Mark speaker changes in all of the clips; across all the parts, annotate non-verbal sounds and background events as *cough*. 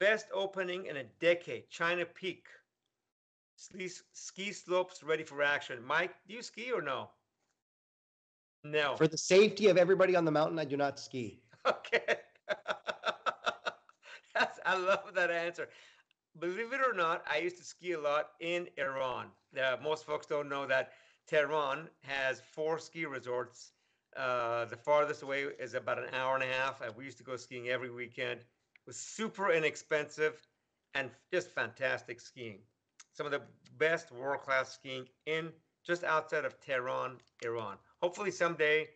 Speaker 1: Best opening in a decade, China Peak. Ski, ski slopes ready for action. Mike, do you ski or no? No.
Speaker 2: For the safety of everybody on the mountain, I do not ski. *laughs*
Speaker 1: Okay. *laughs* That's, I love that answer. Believe it or not, I used to ski a lot in Iran. Uh, most folks don't know that Tehran has four ski resorts. Uh, the farthest away is about an hour and a half. Uh, we used to go skiing every weekend. It was super inexpensive and just fantastic skiing. Some of the best world class skiing in just outside of Tehran, Iran. Hopefully, someday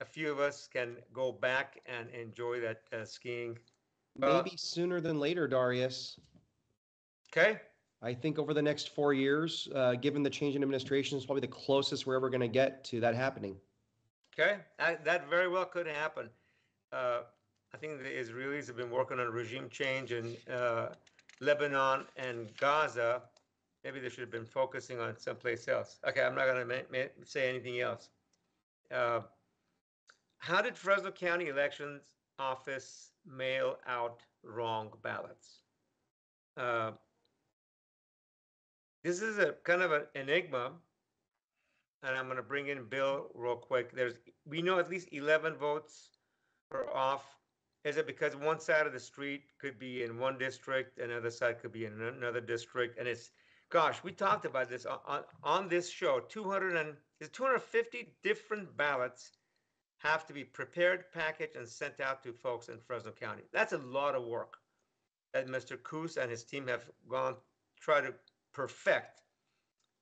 Speaker 1: a few of us can go back and enjoy that uh, skiing. Uh,
Speaker 2: Maybe sooner than later, Darius.
Speaker 1: Okay.
Speaker 2: I think over the next four years, uh, given the change in administration, is probably the closest we're ever going to get to that happening.
Speaker 1: Okay. That, that very well could happen. Uh, I think the Israelis have been working on regime change in uh, Lebanon and Gaza. Maybe they should have been focusing on someplace else. Okay, I'm not going to say anything else. Uh, how did Fresno County Elections Office mail out wrong ballots? Uh, this is a kind of an enigma, and I'm going to bring in Bill real quick. There's we know at least 11 votes are off. Is it because one side of the street could be in one district, another side could be in another district, and it's gosh, we talked about this on, on, on this show. 200 and is 250 different ballots have to be prepared, packaged, and sent out to folks in Fresno County. That's a lot of work that Mr. Kus and his team have gone try to perfect.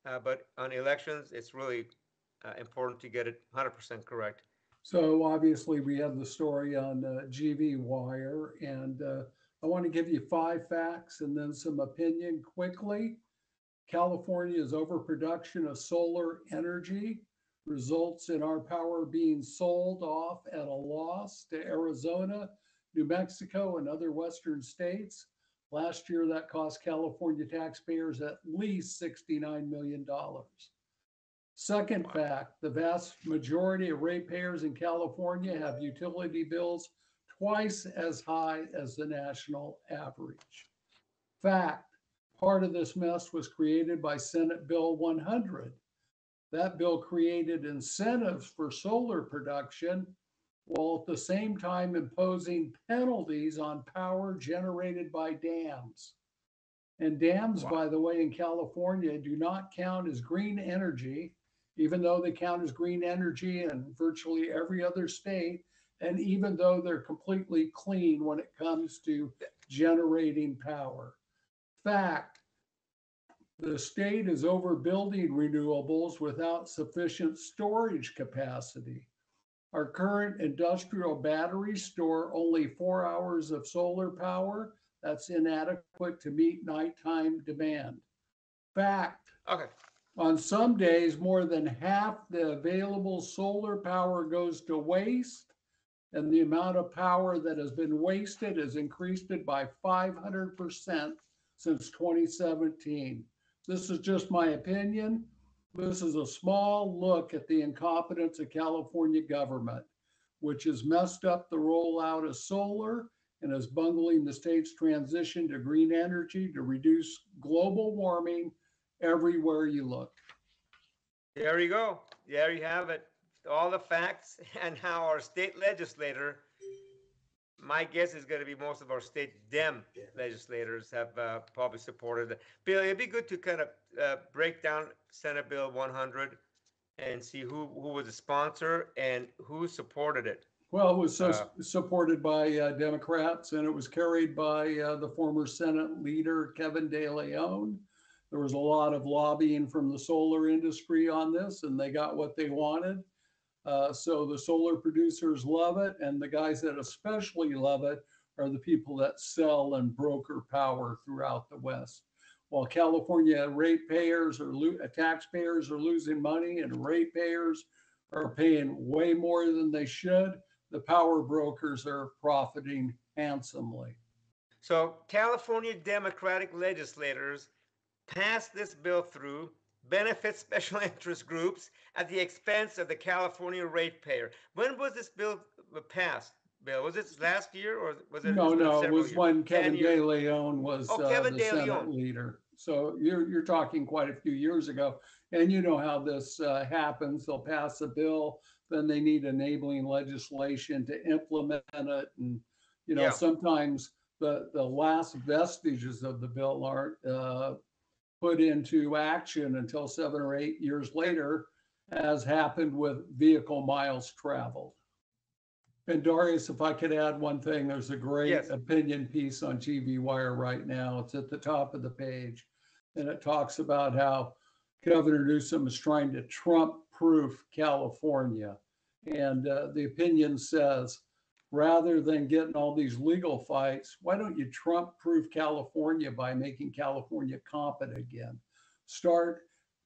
Speaker 1: Uh, but on elections, it's really uh, important to get it 100% correct.
Speaker 3: So obviously, we have the story on uh, GV Wire, and uh, I want to give you five facts and then some opinion quickly. California's overproduction of solar energy results in our power being sold off at a loss to Arizona, New Mexico, and other Western states. Last year, that cost California taxpayers at least $69 million. Second fact the vast majority of ratepayers in California have utility bills twice as high as the national average. Fact part of this mess was created by Senate Bill 100. That bill created incentives for solar production while at the same time imposing penalties on power generated by dams. And dams, wow. by the way, in California do not count as green energy, even though they count as green energy in virtually every other state, and even though they're completely clean when it comes to generating power. Fact the state is overbuilding renewables without sufficient storage capacity. Our current industrial batteries store only four hours of solar power. That's inadequate to meet nighttime demand. Fact.
Speaker 1: Okay.
Speaker 3: On some days, more than half the available solar power goes to waste, and the amount of power that has been wasted has increased it by 500% since 2017. This is just my opinion. This is a small look at the incompetence of California government, which has messed up the rollout of solar and is bungling the state's transition to green energy to reduce global warming everywhere you look.
Speaker 1: There you go. There you have it. All the facts *laughs* and how our state legislator my guess is going to be most of our state Dem legislators have uh, probably supported it. Bill, it'd be good to kind of uh, break down Senate Bill 100 and see who, who was the sponsor and who supported it.
Speaker 3: Well, it was so uh, supported by uh, Democrats and it was carried by uh, the former Senate leader, Kevin De Leon. There was a lot of lobbying from the solar industry on this, and they got what they wanted. Uh, so the solar producers love it, and the guys that especially love it are the people that sell and broker power throughout the West. While California ratepayers or lo- taxpayers are losing money and ratepayers are paying way more than they should, the power brokers are profiting handsomely.
Speaker 1: So, California Democratic legislators passed this bill through benefit special *laughs* interest groups at the expense of the California ratepayer. When was this bill passed, Bill? Was it last year or was it?
Speaker 3: No, no, it was
Speaker 1: years.
Speaker 3: when
Speaker 1: 10
Speaker 3: Kevin. De Leon was
Speaker 1: Oh,
Speaker 3: uh,
Speaker 1: Kevin
Speaker 3: the
Speaker 1: De
Speaker 3: Senate
Speaker 1: Leon.
Speaker 3: leader. So you're, you're talking quite a few years ago. And you know how this uh, happens. They'll pass a bill, then they need enabling legislation to implement it. And, you know,
Speaker 1: Yeah.
Speaker 3: sometimes the, the last vestiges of the bill aren't uh, put into action until seven or eight years later, as happened with vehicle miles traveled. And Darius, if I could add one thing, there's a great
Speaker 1: Yes.
Speaker 3: opinion piece on GV Wire right now. It's at the top of the page. And it talks about how Governor Newsom is trying to Trump-proof California. And uh, the opinion says, rather than getting all these legal fights, why don't you Trump-proof California by making California competent again? Start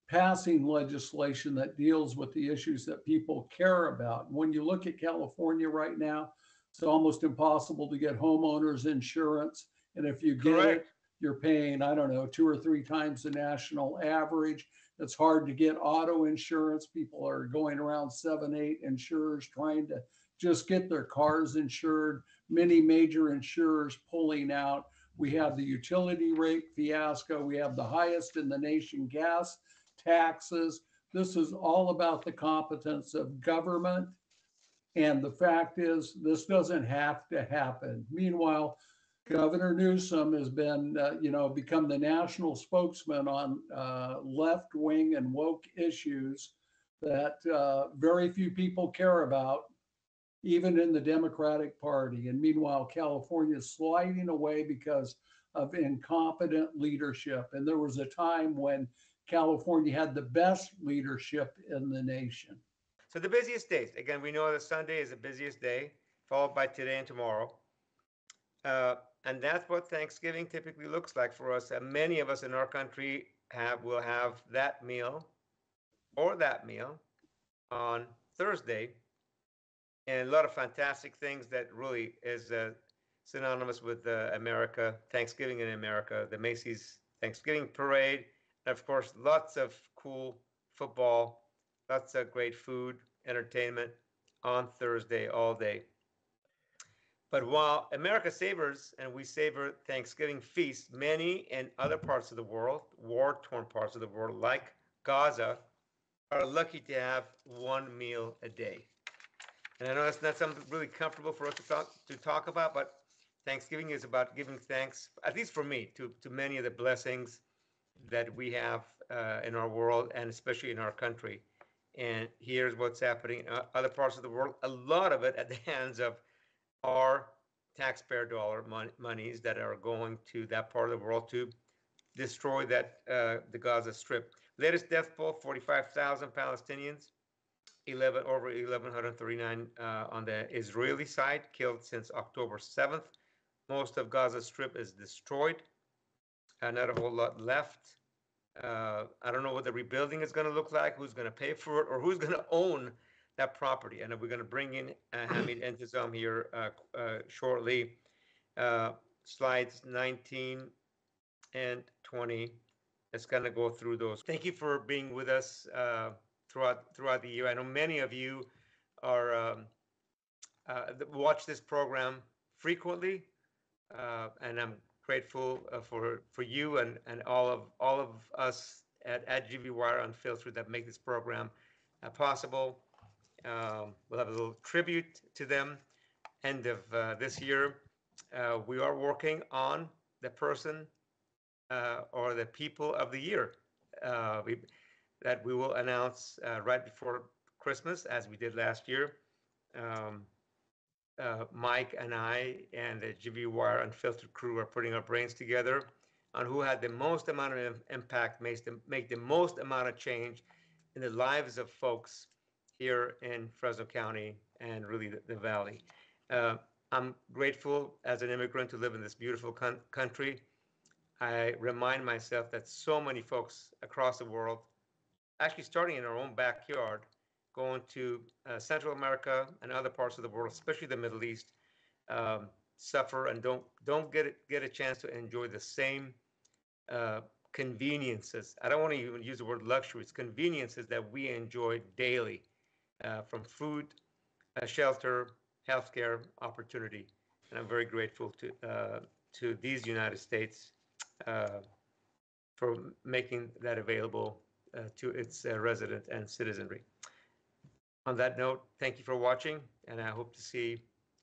Speaker 3: passing legislation that deals with the issues that people care about. When you look at California right now, it's almost impossible to get homeowners insurance. And if you get it, you're paying, I don't know, two or three times the national average. It's hard to get auto insurance. People are going around seven, eight insurers trying to just get their cars insured. Many major insurers pulling out. We have the utility rate fiasco. We have the highest in the nation gas taxes. This is all about the competence of government. And the fact is, this doesn't have to happen. Meanwhile, Governor Newsom has been, uh, you know, become the national spokesman on uh, left wing and woke issues that uh, very few people care about, even in the Democratic Party. And meanwhile, California is sliding away because of incompetent leadership. And there was a time when California had the best leadership in the nation.
Speaker 1: So the busiest days, again, we know that Sunday is the busiest day, followed by today and tomorrow. Uh, and that's what Thanksgiving typically looks like for us. And many of us in our country have will have that meal or that meal on Thursday. And a lot of fantastic things that really is uh, synonymous with uh, America, Thanksgiving in America, the Macy's Thanksgiving Parade, and of course, lots of cool football, lots of great food, entertainment on Thursday all day. But while America savors and we savor Thanksgiving feasts, many in other parts of the world, war torn parts of the world, like Gaza, are lucky to have one meal a day. And I know that's not something really comfortable for us to talk, to talk about, but Thanksgiving is about giving thanks, at least for me, to, to many of the blessings that we have uh, in our world and especially in our country. And here's what's happening in other parts of the world. A lot of it at the hands of our taxpayer dollar mon- monies that are going to that part of the world to destroy that uh, the Gaza Strip. Latest death toll: 45,000 Palestinians, 11 over 1,139 uh, on the Israeli side killed since October 7th. Most of Gaza Strip is destroyed. Uh, not a whole lot left. Uh, I don't know what the rebuilding is going to look like, who's going to pay for it, or who's going *laughs* to own that property. And we're going to bring in uh, *clears throat* Hamid Entizam here uh, uh, shortly. Uh, slides 19 and 20. It's going to go through those. Thank you for being with us uh, throughout throughout the year. I know many of you are um, uh, watch this program frequently, uh, and I'm grateful uh, for for you and and all of all of us at at GV Wire Unfiltered that make this program uh, possible. Um, we'll have a little tribute to them end of uh, this year. Uh, we are working on the person or the people of the year we, that we will announce uh, right before Christmas, as we did last year. Um, uh, Mike and I and the GV Wire Unfiltered crew are putting our brains together on who had the most amount of impact, makes them make the most amount of change in the lives of folks here in Fresno County and really the, the valley. Uh, I'm grateful as an immigrant to live in this beautiful coun- country. I remind myself that so many folks across the world, actually starting in our own backyard, going to uh, Central America and other parts of the world, especially the Middle East, um, suffer and don't don't get get a chance to enjoy the same uh, conveniences. I don't want to even use the word luxuries. Conveniences that we enjoy daily, uh, from food, uh, shelter, healthcare opportunity. And I'm very grateful to, uh, to these United States uh, for making that available to its uh, resident and citizenry. On that note, thank you for watching, and I hope to see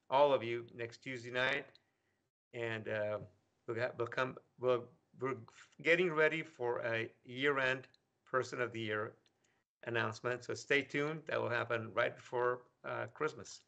Speaker 1: all of you next Tuesday night. And uh, we'll, we'll come, we'll, we're getting ready for a year-end Person of the Year announcement. So stay tuned. That will happen right before uh, Christmas.